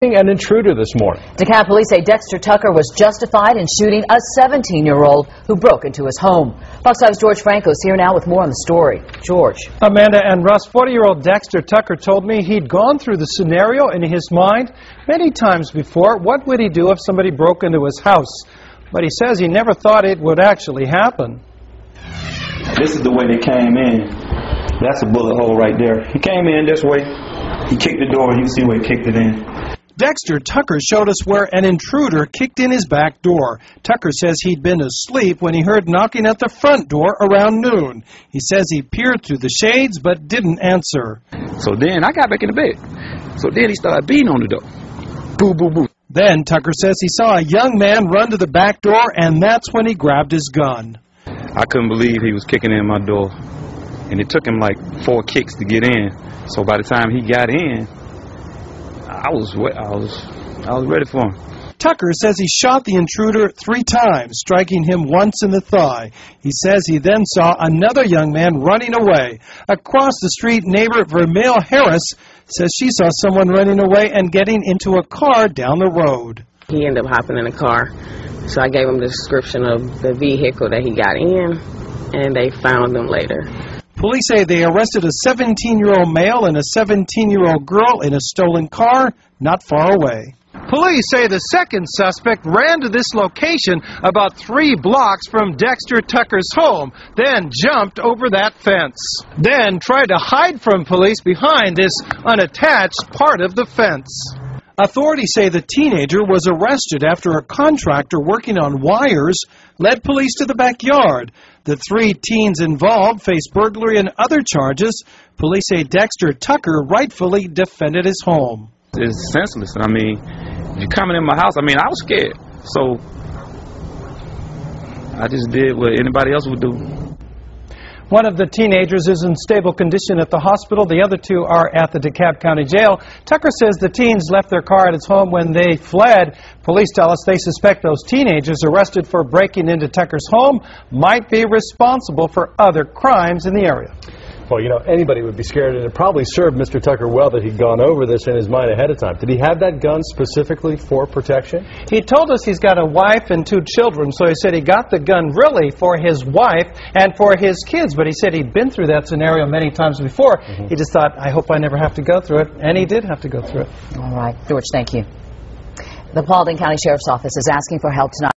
an intruder this morning. DeKalb police say Dexter Tucker was justified in shooting a 17-year-old who broke into his home. Fox 5's George Franco is here now with more on the story. George. Amanda and Russ, 40-year-old Dexter Tucker told me he'd gone through the scenario in his mind many times before. What would he do if somebody broke into his house? But he says he never thought it would actually happen. This is the way they came in. That's a bullet hole right there. He came in this way. He kicked the door. You can see where he kicked it in. Dexter Tucker showed us where an intruder kicked in his back door. Tucker says he'd been asleep when he heard knocking at the front door around noon. He says he peered through the shades but didn't answer. So then I got back in the bed. So then he started beating on the door. Boo, boo, boo. Then Tucker says he saw a young man run to the back door and that's when he grabbed his gun. I couldn't believe he was kicking in my door. And it took him like four kicks to get in. So by the time he got in, I was I was I was ready for him. Tucker says he shot the intruder three times, striking him once in the thigh. He says he then saw another young man running away. Across the street, neighbor Vermail Harris says she saw someone running away and getting into a car down the road. He ended up hopping in a car, so I gave him the description of the vehicle that he got in, and they found him later. Police say they arrested a 17-year-old male and a 17-year-old girl in a stolen car not far away. Police say the second suspect ran to this location about three blocks from Dexter Tucker's home, then jumped over that fence. Then tried to hide from police behind this unattached part of the fence. Authorities say the teenager was arrested after a contractor working on wires led police to the backyard. The three teens involved face burglary and other charges. Police say Dexter Tucker rightfully defended his home. It's senseless. I mean, you coming in my house, I mean, I was scared. So I just did what anybody else would do. One of the teenagers is in stable condition at the hospital. The other two are at the DeKalb County Jail. Tucker says the teens left their car at his home when they fled. Police tell us they suspect those teenagers arrested for breaking into Tucker's home might be responsible for other crimes in the area. Well, you know, anybody would be scared, and it probably served Mr. Tucker well that he'd gone over this in his mind ahead of time. Did he have that gun specifically for protection? He told us he's got a wife and two children, so he said he got the gun really for his wife and for his kids, but he said he'd been through that scenario many times before. Mm -hmm. He just thought, I hope I never have to go through it, and he did have to go through it. All right. George, thank you. The Paulding County Sheriff's Office is asking for help tonight.